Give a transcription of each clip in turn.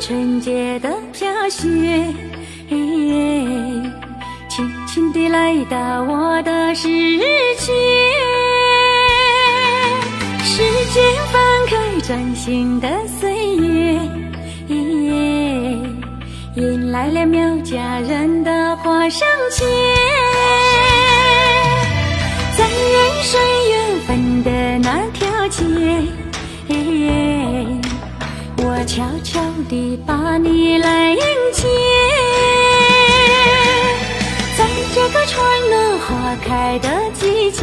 纯洁的飘雪，轻轻地来到我的世界。时间翻开崭新的岁月，迎来了苗家人的花上节。在人生悄悄地把你来迎接，在这个春暖花开的季节，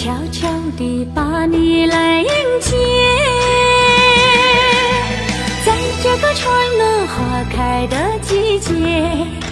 悄悄地把你来迎接在这个春暖花开的季节。